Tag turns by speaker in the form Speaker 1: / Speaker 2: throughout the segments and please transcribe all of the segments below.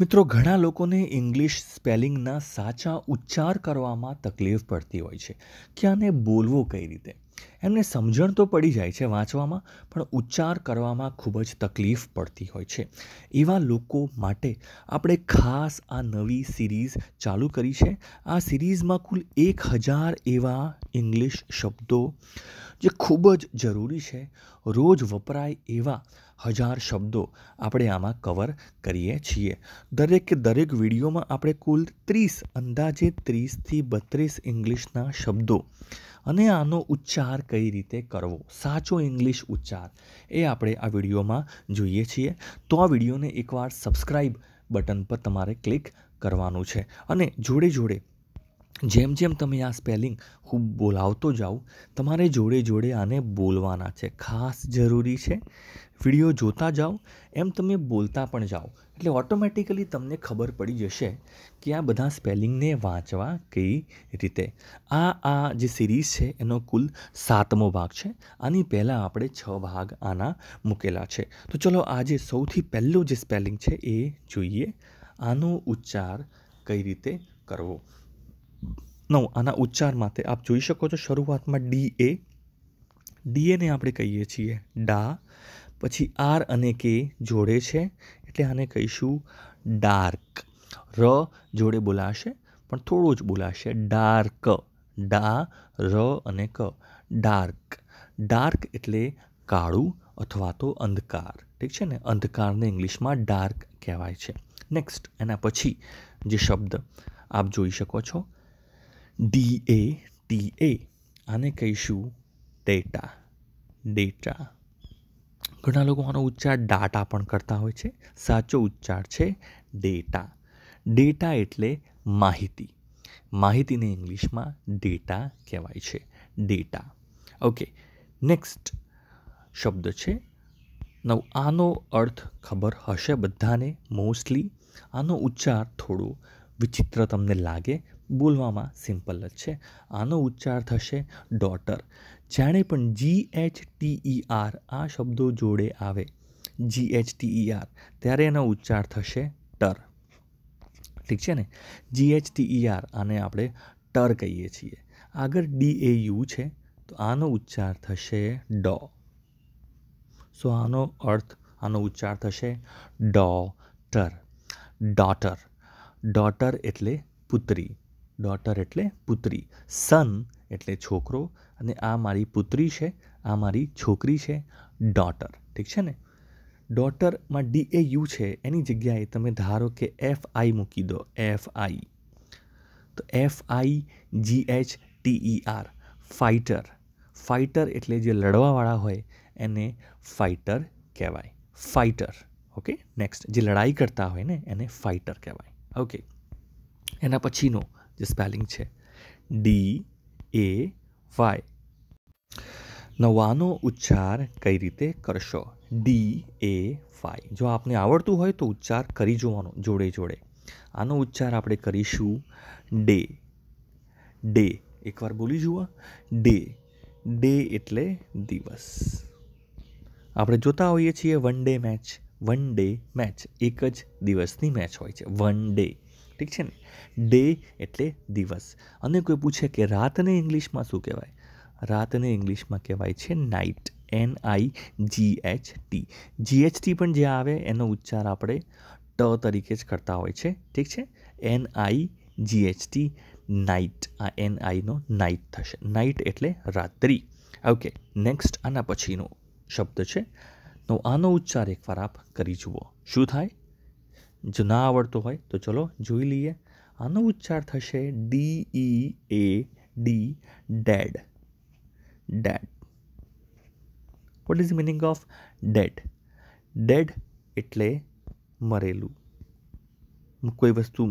Speaker 1: મિત્રો, ઘણા લોકોને ઇંગ્લિશ સ્પેલિંગના સાચા ઉચ્ચાર કરવામાં તકલીફ પડતી હોય છે કે આને બોલવું કઈ રીતે? એમને સમજણ તો પડી જાય છે વાંચવામાં, પણ ઉચ્ચાર કરવામાં ખૂબ જ તકલીફ પડતી હોય છે. એવા લોકો માટે આપણે ખાસ આ નવી સિરીઝ ચાલુ કરી છે. આ સિરીઝમાં કુલ એક હજાર એવા ઇંગ્લિશ શબ્દો જે ખૂબ જ જરૂરી છે. રોજ વપરાય એવા હજાર શબ્દો આપણે આમાં કવર કરીએ છીએ. દરેક દરેક વિડીયોમાં આપણે કુલ ત્રીસ, અંદાજે ત્રીસથી બત્રીસ ઇંગ્લિશના શબ્દો. અને આનો ઉચ્ચાર કઈ રીતે કરવો? સાચો ઇંગ્લિશ ઉચ્ચાર એ આપણે આ વિડીયોમાં જોઈએ છીએ. તો આ વિડીયોને એકવાર સબસ્ક્રાઈબ બટન પર તમારે ક્લિક કરવાનું છે. અને જોડે જોડે, જેમ જેમ તમે આ સ્પેલિંગ હું બોલાવતો જાઓ તમારે જોડે જોડે આને બોલવાના છે. ખાસ જરૂરી છે વીડિયો જોતા જાઓ, એમ તમે બોલતા પણ જાઓ. એટલે ઓટોમેટિકલી તમને ખબર પડી જશે કે આ બધા સ્પેલિંગને વાંચવા કઈ રીતે. આ આ જે સિરીઝ છે, એનો કુલ સાતમો ભાગ છે. આની પહેલાં આપણે છ ભાગ આના મૂકેલા છે. તો ચલો આજે સૌથી પહેલો જે સ્પેલિંગ છે એ જોઈએ. આનો ઉચ્ચાર કઈ રીતે કરવો? નવ, આના ઉચ્ચાર માટે આપ જોઈ શકો છો શરૂઆતમાં ડી એ ડીએને આપણે કહીએ છીએ ડા. પછી આર અને કે જોડે છે, એટલે આને કહીશું ડાર્ક. ર જોડે બોલાશે, પણ થોડું જ બોલાશે. ડાર્ક. ડા, ર અને ક. ડાર્ક. ડાર્ક એટલે કાળું અથવા તો અંધકાર. ઠીક છે ને? અંધકારને ઇંગ્લિશમાં ડાર્ક કહેવાય છે. નેક્સ્ટ એના પછી જે શબ્દ આપ જોઈ શકો છો. ડી એ ટી એ આને કહીશું ડેટા. ડેટા. ઘણા લોકો આનો ઉચ્ચાર ડાટા પણ કરતા હોય છે. સાચો ઉચ્ચાર છે ડેટા ડેટા એટલે માહિતી. માહિતીને ઇંગ્લિશમાં ડેટા કહેવાય છે. ડેટા ઓકે નેક્સ્ટ શબ્દ છે. નવ, આનો અર્થ ખબર હશે બધાને? મોસ્ટલી આનો ઉચ્ચાર થોડો વિચિત્ર તમને લાગે. બોલવામાં સિમ્પલ જ છે. આનો ઉચ્ચાર થશે ડોટર જાણે પણ G H T E R આ શબ્દો જોડે આવે. G H T E R ત્યારે એનો ઉચ્ચાર થશે ટર. ઠીક છે ને? G H T E R આને આપણે ટર કહીએ છીએ. આગળ ડી એ યુ છે, તો આનો ઉચ્ચાર થશે ડો. સો આનો અર્થ, આનો ઉચ્ચાર થશે ડોટર. ડોટર. ડોટર એટલે પુત્રી. ડોટર એટલે પુત્રી. સન એટલે છોકરો. અને આ મારી પુત્રી છે, આ મારી છોકરી છે ડોટર ઠીક છે ને? ડોટરમાં ડી એ યુ છે, એની જગ્યાએ તમે ધારો કે એફ આઈ મૂકી દો એફ આઈ તો F I G H T E R fighter fighter એટલે જે લડવાવાળા હોય, એને ફાઇટર કહેવાય. ફાઇટર ઓકે નેક્સ્ટ જે લડાઈ કરતા હોય ને, એને ફાઇટર કહેવાય. ઓકે એના પછીનો જે સ્પેલિંગ છે ડી એ વાય નવાનો ઉચ્ચાર કઈ રીતે કરશો? ડી એ ફાઈ જો આપને આવડતું હોય તો ઉચ્ચાર કરી જોવાનો, જોડે જોડે. આનો ઉચ્ચાર આપણે કરીશું ડે. ડે. એકવાર બોલી જુઓ. ડે. ડે એટલે દિવસ. આપણે જોતા હોઈએ છીએ one day match. One day match. એક જ દિવસની મેચ હોય છે. One day. ઠીક છે ને? ડે એટલે દિવસ. અને કોઈ પૂછે કે રાતને ઇંગ્લિશમાં શું કહેવાય? રાતને ઇંગ્લિશમાં કહેવાય છે night N I G H T G H T પણ જે આવે એનો ઉચ્ચાર આપણે ટ તરીકે જ કરતા હોય છે. ઠીક છે? N I G H T night આ એન આઈનો નાઇટ થશે. નાઇટ એટલે રાત્રિ. ઓકે નેક્સ્ટ આના પછીનો શબ્દ છે. તો આનો ઉચ્ચાર એકવાર આપ કરી જુઓ. શું થાય? જો ના આવડતો હોય તો ચલો જોઈ લઈએ. આનો ઉચ્ચાર થશે D E A D dead dead what is meaning of dead dead એટલે મરેલું. કોઈ વસ્તુ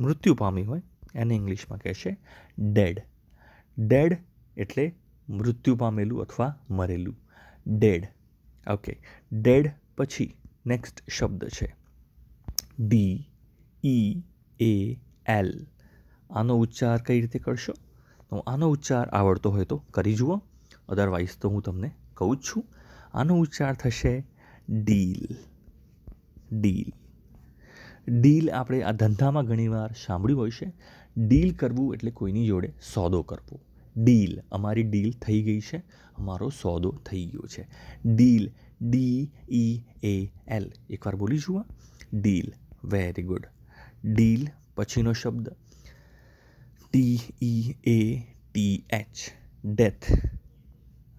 Speaker 1: મૃત્યુ પામી હોય, એને ઇંગ્લિશમાં કહેશે ડેડ ડેડ એટલે મૃત્યુ પામેલું અથવા મરેલું. ડેડ ઓકે ડેડ પછી નેક્સ્ટ શબ્દ છે. ડી ઈ એ એલ આનો ઉચ્ચાર કઈ રીતે કરશો? તો આનો ઉચ્ચાર આવડતો હોય તો કરી જુઓ. અદરવાઇઝ તો હું તમને કહું જ છું. આનો ઉચ્ચાર થશે ડીલ. ડીલ. ડીલ આપણે આ ધંધામાં ઘણીવાર સાંભળ્યું હોય છે. ડીલ કરવું એટલે કોઈની જોડે સોદો કરવો. ડીલ. અમારી ડીલ થઈ ગઈ છે. અમારો સોદો થઈ ગયો છે. Deal. D E A L. એકવાર બોલી જુઓ. ડીલ. Very good. ડીલ. પછીનો શબ્દ. T E A T H death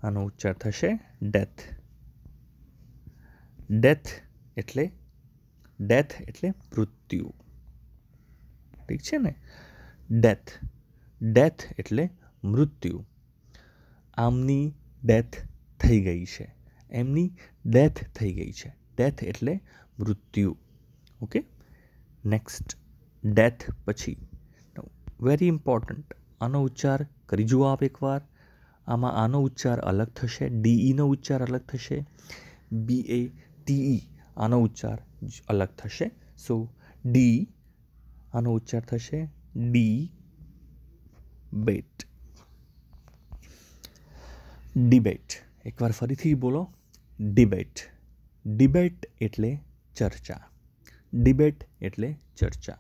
Speaker 1: આનો ઉચ્ચાર થશે ડેથ ડેથ એટલે ડેથ એટલે મૃત્યુ. ઠીક છે ને? ડેથ ડેથ એટલે મૃત્યુ. આમની ડેથ થઈ ગઈ છે. એમની ડેથ થઈ ગઈ છે. ડેથ એટલે મૃત્યુ. ઓકે નેક્સ્ટ ડેથ પછી. વેરી ઇમ્પોર્ટન્ટ આનો ઉચ્ચાર કરી જુઓ આપ એકવાર. આમાં આનો ઉચ્ચાર અલગ થશે ડીઈનો ઉચ્ચાર અલગ થશે બી એ ટીઈ આનો ઉચ્ચાર અલગ થશે. સો ડી આનો ઉચ્ચાર થશે ડી બેટ ડિબેટ એકવાર ફરીથી બોલો. ડિબેટ ડિબેટ એટલે ચર્ચા. ડિબેટ એટલે ચર્ચા.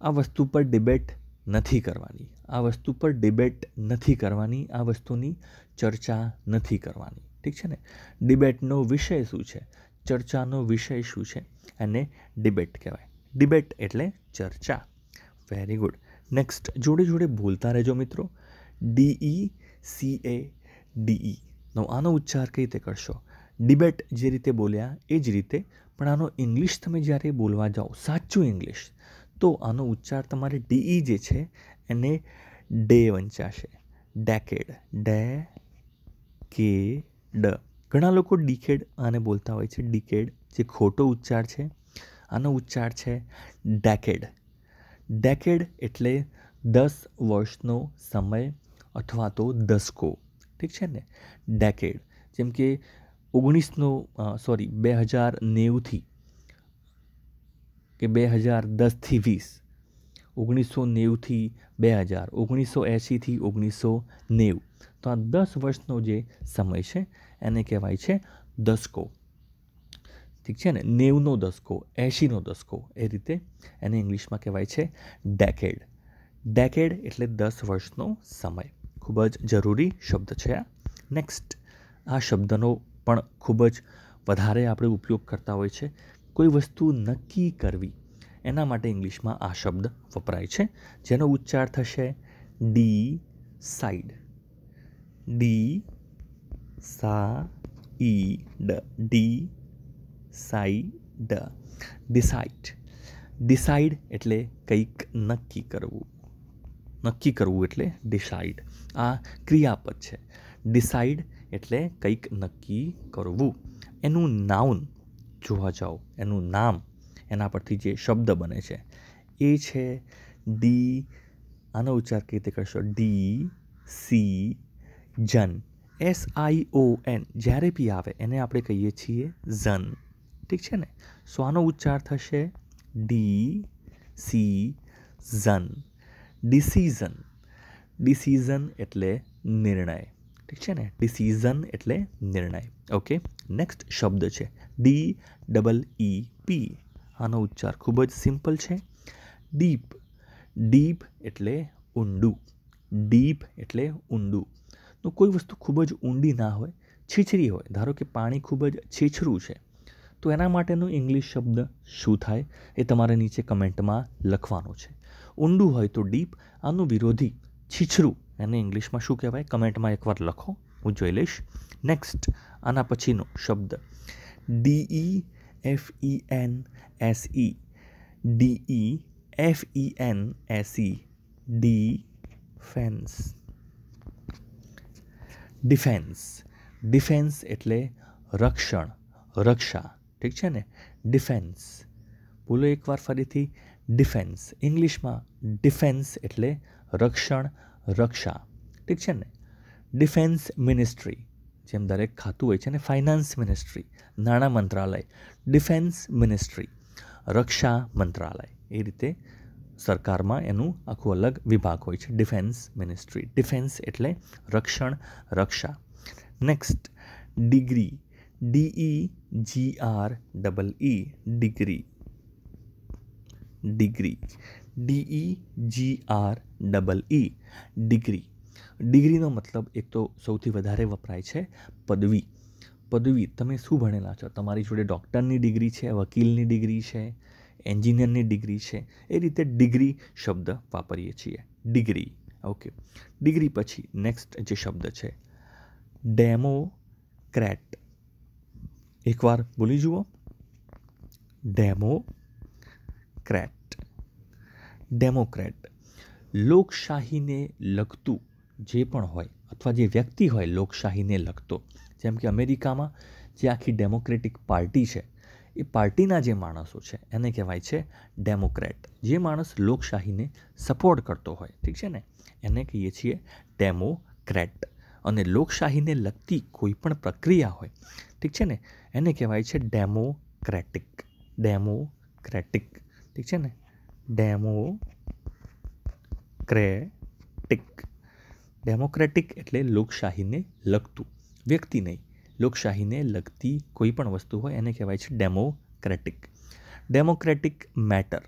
Speaker 1: આ વસ્તુ પર ડિબેટ નથી કરવાની. આ વસ્તુ પર ડિબેટ નથી કરવાની, આ વસ્તુની ચર્ચા નથી કરવાની. ઠીક છે ને? ડિબેટનો વિષય શું છે? ચર્ચાનો વિષય શું છે? એને ડિબેટ કહેવાય. ડિબેટ એટલે ચર્ચા. વેરી ગુડ નેક્સ્ટ જોડે જોડે બોલતા રહેજો મિત્રો. D E C A D E નો આનો ઉચ્ચાર કઈ રીતે કરશો? ડિબેટ જે રીતે બોલ્યા એ જ રીતે, પણ આનો ઇંગ્લિશ તમે જ્યારે બોલવા જાઓ, સાચું ઇંગ્લિશ તો આનો ઉચ્ચાર તમારે ડીઈ જે છે, એને ડે વંચાશે. ડેકેડ. ડે કે ડ. ઘણા લોકો ડીકેડ આને બોલતા હોય છે. ડીકેડ જે ખોટો ઉચ્ચાર છે, આનો ઉચ્ચાર છે ડેકેડ. ડેકેડ એટલે દસ વર્ષનો સમય અથવા તો દસકો. ઠીક છે ને? ડેકેડ. જેમ કે ઓગણીસનો સોરી, બે હજાર નેવુંથી કે બે હજાર દસથી વીસ. ઓગણીસો નેવુંથી બે હજાર. ઓગણીસો એંશીથી ઓગણીસો નેવું. તો આ દસ વર્ષનો જે સમય છે, એને કહેવાય છે દસકો. ઠીક છે ને? નેવનો દસકો, એંશીનો દસકો, એ રીતે એને ઇંગ્લિશમાં કહેવાય છે ડેકેડ. ડેકેડ એટલે દસ વર્ષનો સમય. ખૂબ જ જરૂરી શબ્દ છે આ. નેક્સ્ટ, આ શબ્દનો પણ ખૂબ જ વધારે આપણે ઉપયોગ કરતા હોય છે. કોઈ વસ્તુ નક્કી કરવી, એના માટે ઇંગ્લિશમાં આ શબ્દ વપરાય છે, જેનો ઉચ્ચાર થશે ડી સાઈડ. ડી સા ઈ ડ ડી સાઈડ. ડિસાઇડ ડિસાઇડ એટલે કંઈક નક્કી કરવું. નક્કી કરવું એટલે ડિસાઇડ આ ક્રિયાપદ છે. ડિસાઇડ એટલે કંઈક નક્કી કરવું. એનું નાઉન જોવા જાઓ, એનું નામ એના પરથી જે શબ્દ બને છે, એ છે ડી આનો ઉચ્ચાર કઈ રીતે કરશો? Decision. S I O N જ્યારે બી આવે, એને આપણે કહીએ છીએ ઝન. ઠીક છે ને? સો આનો ઉચ્ચાર થશે decision. Decision decision એટલે નિર્ણય. ઠીક છે ને? ડિસિઝન એટલે નિર્ણય. ઓકે નેક્સ્ટ શબ્દ છે. ડી ડબલ ઈ પી આનો ઉચ્ચાર ખૂબ જ સિમ્પલ છે. ડીપ ડીપ એટલે ઊંડું. ડીપ એટલે ઊંડું. તો કોઈ વસ્તુ ખૂબ જ ઊંડી ના હોય, છીછરી હોય, ધારો કે પાણી ખૂબ જ છીછરું છે, તો એના માટેનો ઇંગ્લિશ શબ્દ શું થાય? એ તમારે નીચે કમેન્ટમાં લખવાનું છે. ઊંડું હોય તો ડીપ આનું વિરોધી છીછરું. એને ઇંગ્લિશમાં શું કહેવાય? કમેન્ટમાં એકવાર લખો, હું જોઈ લઈશ. નેક્સ્ટ આના પછીનો શબ્દ. D E F E N S E D E F E N S E defence defence defence એટલે રક્ષણ, રક્ષા. ઠીક છે ને? ડિફેન્સ બોલો એકવાર ફરીથી. ડિફેન્સ ઇંગ્લિશમાં ડિફેન્સ એટલે રક્ષણ રક્ષા. ઠીક છે ને? ડિફેન્સ મિનિસ્ટ્રી, જેમ દરેક ખાતું હોય છે ને, ફાઇનાન્સ મિનિસ્ટ્રી, નાણાં મંત્રાલય, ડિફેન્સ મિનિસ્ટ્રી, રક્ષા મંત્રાલય. એ રીતે સરકારમાં એનું આખું અલગ વિભાગ હોય છે, ડિફેન્સ મિનિસ્ટ્રી. ડિફેન્સ એટલે રક્ષણ, રક્ષા. Next, degree. D E G R double E, degree. Degree. D E G R double E degree ડિગ્રીનો મતલબ એક તો સૌથી વધારે વપરાય છે પદવી. પદવી, તમે શું ભણેલા છો? તમારી જોડે ડૉક્ટરની ડિગ્રી છે, વકીલની ડિગ્રી છે એન્જિનિયરની ડિગ્રી છે. એ રીતે ડિગ્રી શબ્દ વાપરીએ છીએ. ડિગ્રી ઓકે ડિગ્રી પછી નેક્સ્ટ જે શબ્દ છે ડેમોક્રેટ એકવાર બોલી જુઓ. Democrat Democrat. લોકશાહીને લગતું જે પણ હોય, અથવા જે વ્યક્તિ હોય લોકશાહીને લગતો, જેમ કે અમેરિકામાં જે આખી ડેમોક્રેટિક પાર્ટી છે, એ પાર્ટીના જે માણસો છે, એને કહેવાય છે ડેમોક્રેટ. જે માણસ લોકશાહીને સપોર્ટ કરતો હોય, ઠીક છે ને? એને કહીએ છીએ ડેમોક્રેટ. અને લોકશાહીને લગતી કોઈ પણ પ્રક્રિયા હોય, ઠીક છે ને? એને કહેવાય છે ડેમોક્રેટિક. ડેમોક્રેટિક. ઠીક છે ને? ડેમો ક્રેટિક. ડેમોક્રેટિક એટલે લોકશાહીને લગતું. વ્યક્તિ નહીં, લોકશાહીને લગતી કોઈ પણ વસ્તુ હોય એને કહેવાય છે ડેમોક્રેટિક ડેમોક્રેટિક મેટર,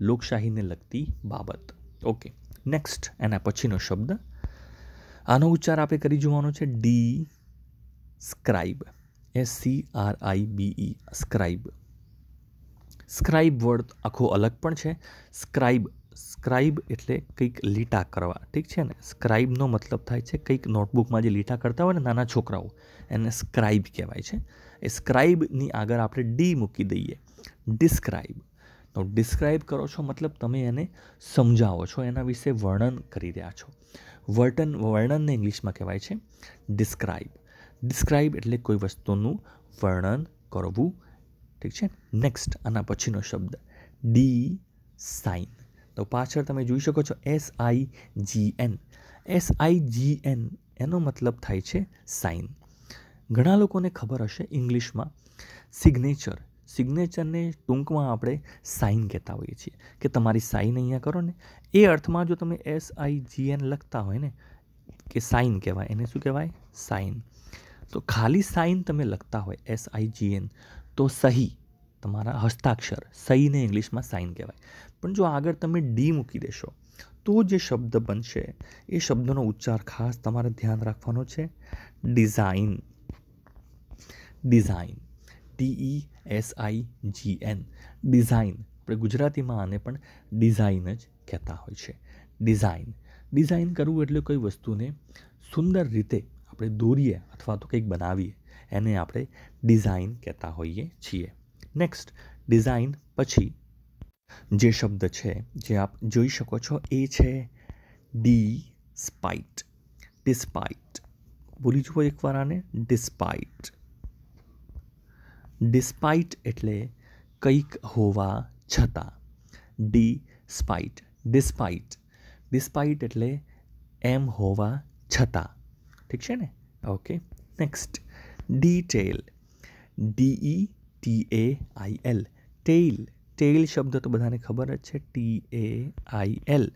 Speaker 1: લોકશાહીને લગતી બાબત. ઓકે નેક્સ્ટ એના પછીનો શબ્દ. આનો ઉચ્ચાર આપણે કરી જોવાનો છે describe. S C R I B E scribe. Scribe word આખો અલગ પણ છે. સ્ક્રાઇબ સ્ક્રાઇબ એટલે કંઈક લીટા કરવા. ઠીક છે ને? સ્ક્રાઇબનો મતલબ થાય છે કંઈક નોટબુકમાં જે લીટા કરતા હોય ને નાના છોકરાઓ. એને સ્ક્રાઇબ કહેવાય છે. એ સ્ક્રાઇબની આગળ આપણે ડી મૂકી દઈએ. ડિસ્ક્રાઇબ તો ડિસ્ક્રાઇબ કરો છો મતલબ તમે એને સમજાવો છો, એના વિશે વર્ણન કરી રહ્યા છો. વર્ટન વર્ણનને ઇંગ્લિશમાં કહેવાય છે. ડિસ્ક્રાઇબ ડિસ્ક્રાઇબ એટલે કોઈ વસ્તુનું વર્ણન કરવું ઠીક છે? નેક્સ્ટ આના પછીનો શબ્દ. ડી સાઇન તો પાછળ તમે જોઈ શકો છો S I G N S I G N એનો મતલબ થાય છે સાઇન ઘણા લોકોને ખબર હશે ઇંગ્લિશમાં સિગ્નેચર સિગ્નેચરને ટૂંકમાં આપણે સાઇન કહેતા હોઈએ છીએ. કે તમારી સાઇન અહીંયા કરો ને. એ અર્થમાં જો તમે એસ આઈ જી એન લખતા હોય ને, કે સાઇન કહેવાય, એને શું કહેવાય? સાઇન તો ખાલી સાઇન તમે લખતા હોય એસ આઈ જી એન તો સહી. તમારા હસ્તાક્ષર, સહીને ઇંગ્લિશમાં સાઇન કહેવાય. પણ જો આગળ તમે ડી મૂકી દેશો, તો જે શબ્દ બનશે, એ શબ્દનો ઉચ્ચાર ખાસ તમારે ધ્યાન રાખવાનો છે. Design. Design. T E S I G N. Design. આપણે ગુજરાતીમાં આને પણ ડિઝાઇન જ કહેતા હોય છે. ડિઝાઇન. ડિઝાઇન કરવું એટલે કોઈ વસ્તુને સુંદર રીતે આપણે દોરીએ અથવા તો કંઈક બનાવીએ. એને આપણે ડિઝાઇન કહેતા હોઈએ છીએ. નેક્સ્ટ ડિઝાઇન પછી જે શબ્દ છે, જે આપ જોઈ શકો છો, એ છે ડી સ્પાઇટ ડિસ્પાઇટ બોલી જુઓ એકવાર આને ડિસ્પાઇટ ડિસ્પાઇટ એટલે કંઈક હોવા છતાં. ડી સ્પાઇટ ડિસ્પાઇટ ડિસ્પાઇટ એટલે એમ હોવા છતાં. ઠીક છે ને? Okay next detail D E T A I L tail tail શબ્દ તો બધાને ખબર જ છે. ટી એ આઈ એલ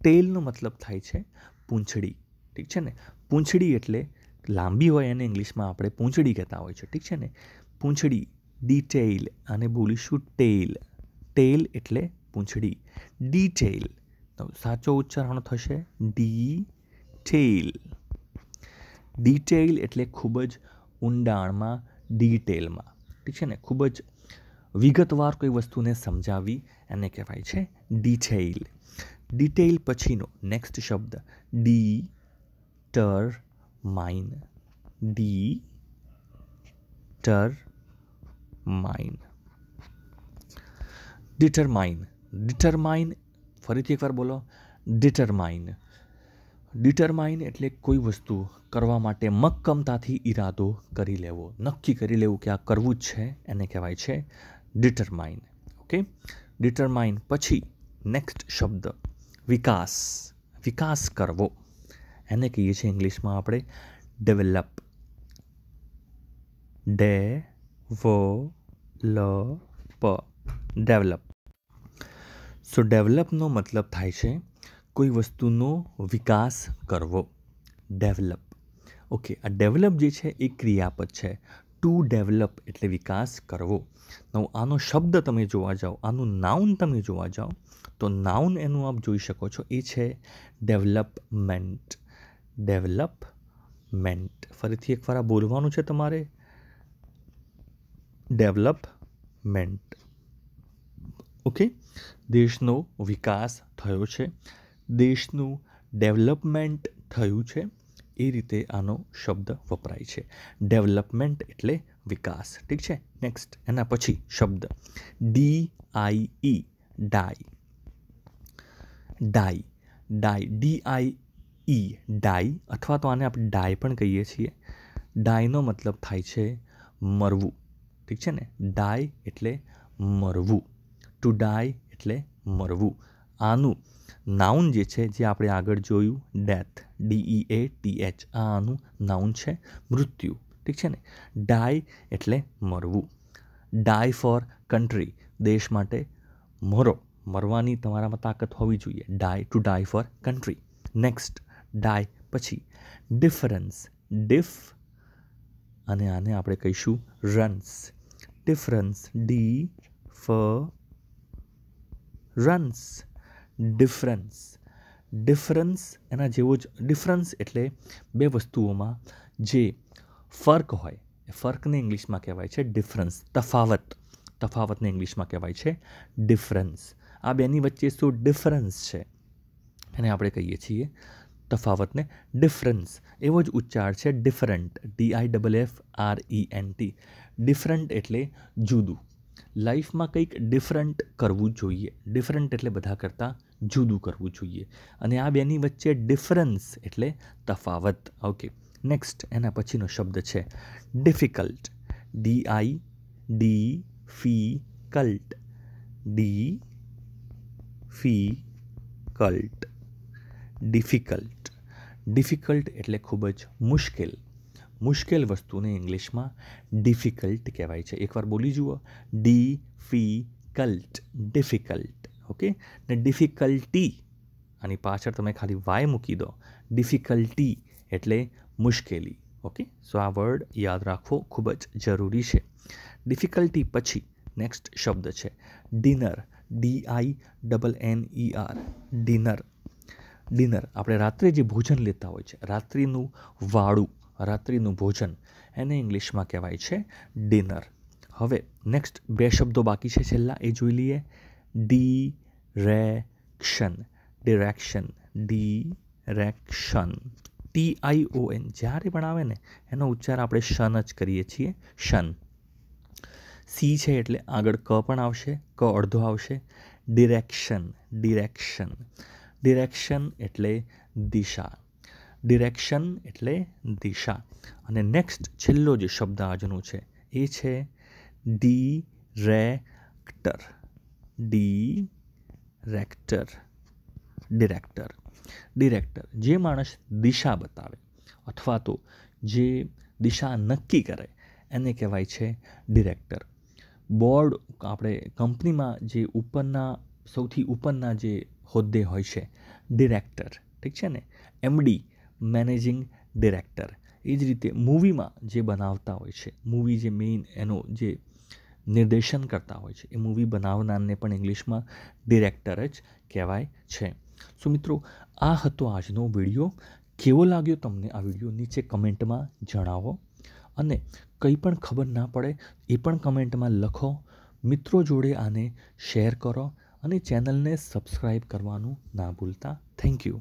Speaker 1: ટેલનો મતલબ થાય છે પૂંછડી. ઠીક છે ને? પૂંછડી એટલે લાંબી હોય એને ઇંગ્લિશમાં આપણે પૂંછડી કહેતા હોય છે. ઠીક છે ને? પૂંછડી. ડિટેઇલ અને બોલીશું ટેલ ટેલ એટલે પૂંછડી. ડિટેઇલ સાચો ઉચ્ચારણ થશે ડી ટેઇલ ડિટેઇલ એટલે ખૂબ જ ઊંડાણમાં, ડિટેલમાં. ઠીક છે ને? ખૂબ જ વિગતવાર કોઈ વસ્તુને સમજાવી એને કહેવાય છે ડિટેઇલ. ડિટેઇલ પછીનો નેક્સ્ટ શબ્દ. Determine determine determine. ડિટરમાઇન. ફરીથી એકવાર બોલો. ડિટરમાઇન. ડિટરમાઇન એટલે કોઈ વસ્તુ કરવા માટે મક્કમતાથી ઈરાદો કરી લેવો. નક્કી કરી લેવું કે આ કરવું જ છે, એને કહેવાય છે ડિટરમાઇન ઓકે ડિટરમાઇન પછી નેક્સ્ટ શબ્દ, વિકાસ. વિકાસ કરવો. એને કહીએ છીએ ઇંગ્લિશમાં આપણે ડેવલપ ડે વો લ પ ડેવલપ સો ડેવલપનો મતલબ થાય છે કોઈ વસ્તુનો વિકાસ કરવો. ડેવલપ ઓકે આ ડેવલપ જે છે એ ક્રિયાપદ છે. ટુ ડેવલપ એટલે વિકાસ કરવો. નવ આનો શબ્દ તમે જોવા જાઓ આનું નાઉન તમે જોવા જાઓ તો નાઉન એનું આપ જોઈ શકો છો, એ છે ડેવલપમેન્ટ ડેવલપમેન્ટ ફરીથી એકવાર આ બોલવાનું છે તમારે. ડેવલપમેન્ટ ઓકે દેશનો વિકાસ થયો છે. દેશનું ડેવલપમેન્ટ થયું છે, એ રીતે આનો શબ્દ વપરાય છે. ડેવલપમેન્ટ એટલે વિકાસ. ઠીક છે? નેક્સ્ટ એના પછી શબ્દ. D I E. Die. Die. Die. D I E. Die, અથવા તો આને આપણે ડાય પણ કહીએ છીએ. ડાયનો મતલબ થાય છે મરવું. ઠીક છે ને? ડાય એટલે મરવું. ટુ ડાય એટલે મરવું. આનું નાઉન જે છે, જે આપણે આગળ જોયું death D E A T H આનું નાઉન છે, મૃત્યુ. ઠીક છે ને? ડાય એટલે મરવું. ડાય ફોર કન્ટ્રી દેશ માટે મરો. મરવાની તમારામાં તાકાત હોવી જોઈએ. Die to die for country next die પછી. ડિફરન્સ ડિફ અને આને આપણે કહીશું રન્સ difference difference difference difference એના જેવો જ ડિફરન્સ એટલે બે વસ્તુઓમાં જે ફર્ક હોય, એ ફર્કને ઇંગ્લિશમાં કહેવાય છે ડિફરન્સ તફાવત. તફાવતને ઇંગ્લિશમાં કહેવાય છે ડિફરન્સ આ બેની વચ્ચે શું ડિફરન્સ છે? એને આપણે કહીએ છીએ તફાવતને ડિફરન્સ એવો જ ઉચ્ચાર છે different D I double F R E N T different એટલે જુદું. લાઈફમાં કંઈક ડિફરન્ટ કરવું જોઈએ. ડિફરન્ટ એટલે બધા કરતાં જુદું કરવું જોઈએ. અને આ બેની વચ્ચે ડિફરન્સ એટલે તફાવત. ઓકે નેક્સ્ટ એના પછીનો શબ્દ છે difficult D I difficult difficult difficult difficult એટલે ખૂબ જ મુશ્કેલ. મુશ્કેલ વસ્તુને ઇંગ્લિશમાં ડિફિકલ્ટ કહેવાય છે. એકવાર બોલી જુઓ. Difficult difficult okay? ને ડિફિકલ્ટી આની પાછળ તમે ખાલી વાય મૂકી દો. ડિફિકલ્ટી એટલે મુશ્કેલી, ઓકે? સો આ વર્ડ યાદ રાખવો ખૂબ જ જરૂરી છે. ડિફિકલ્ટી પછી નેક્સ્ટ શબ્દ છે. Dinner D I double N E R dinner dinner આપણે રાત્રે જે ભોજન લેતા હોય છે, રાત્રિનું વાળું, રાત્રિનું ભોજન, એને ઇંગ્લિશમાં કહેવાય છે ડિનર હવે નેક્સ્ટ બે શબ્દો બાકી છે છેલ્લા, એ જોઈ લઈએ. Direction direction T I O N જ્યારે પણ આવે ને, એનો ઉચ્ચાર આપણે શન જ કરીએ છીએ. શન. સી છે એટલે આગળ ક પણ આવશે, ક અડધો આવશે. ડિરેક્શન ડિરેક્શન ડિરેક્શન એટલે દિશા. ડિરેક્શન એટલે દિશા. અને નેક્સ્ટ છેલ્લો જે શબ્દ આજનો છે, એ છે director director director. Director. જે માણસ દિશા બતાવે અથવા તો જે દિશા નક્કી કરે, એને કહેવાય છે ડિરેક્ટર. બોર્ડ આપણે કંપનીમાં જે ઉપરના, સૌથી ઉપરના જે હોદ્દે હોય છે, ડિરેક્ટર. ઠીક છે ને? MD managing director. એ જ રીતે મૂવીમાં જે બનાવતા હોય છે, મૂવી જે મેઇન એનો જે નિર્દેશન કરતા હોય છે. એ મૂવી બનાવનારને પણ ઇંગ્લિશમાં ડિરેક્ટર જ કહેવાય છે. સો મિત્રો, આ હતો આજનો વીડિયો કેવો લાગ્યો તમને આ વીડિયો નીચે કમેન્ટમાં જણાવો. અને કંઈ પણ ખબર ના પડે, એ પણ કમેન્ટમાં લખો. મિત્રો જોડે આને શેર કરો અને ચેનલને સબસ્ક્રાઈબ કરવાનું ના ભૂલતા. Thank you